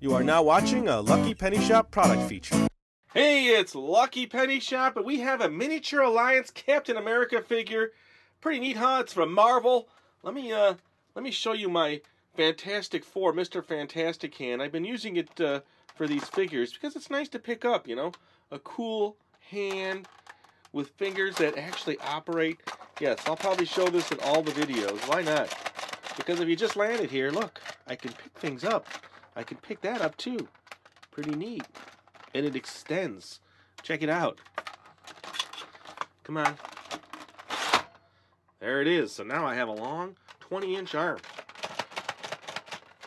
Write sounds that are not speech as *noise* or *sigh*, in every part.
You are now watching a Lucky Penny Shop product feature. Hey, it's Lucky Penny Shop, and we have a miniature Alliance Captain America figure. Pretty neat, huh? It's from Marvel. Let me uh, let me show you my Fantastic Four, Mr. Fantastic hand. I've been using it uh, for these figures because it's nice to pick up. You know, a cool hand with fingers that actually operate. Yes, I'll probably show this in all the videos. Why not? Because if you just landed here, look, I can pick things up. I can pick that up too. Pretty neat. And it extends. Check it out. Come on. There it is. So now I have a long 20 inch arm.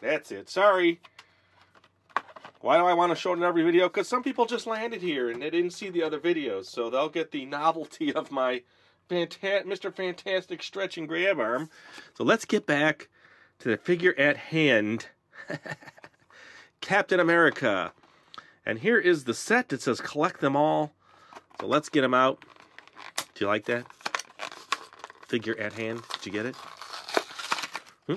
That's it. Sorry. Why do I want to show it in every video? Because some people just landed here and they didn't see the other videos. So they'll get the novelty of my Mr. Fantastic stretch and grab arm. So let's get back to the figure at hand. *laughs* Captain America. And here is the set. It says collect them all. So let's get them out. Do you like that? Figure at hand. Did you get it? Hmm?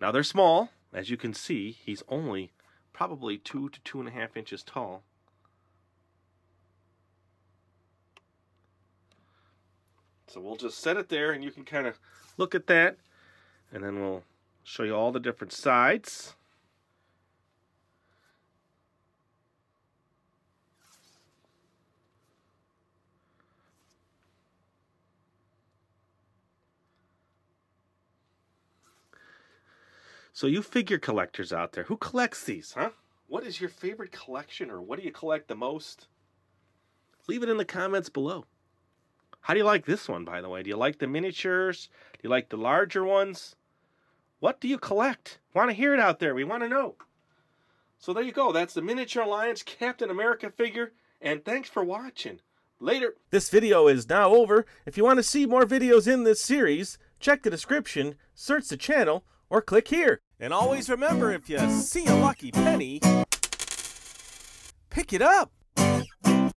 Now they're small. As you can see, he's only probably two to two and a half inches tall. So we'll just set it there and you can kind of look at that and then we'll show you all the different sides. So you figure collectors out there, who collects these, huh? What is your favorite collection or what do you collect the most? Leave it in the comments below. How do you like this one, by the way? Do you like the miniatures? Do you like the larger ones? What do you collect? Want to hear it out there. We want to know. So there you go. That's the Miniature Alliance Captain America figure. And thanks for watching. Later. This video is now over. If you want to see more videos in this series, check the description, search the channel, or click here. And always remember, if you see a lucky penny, pick it up.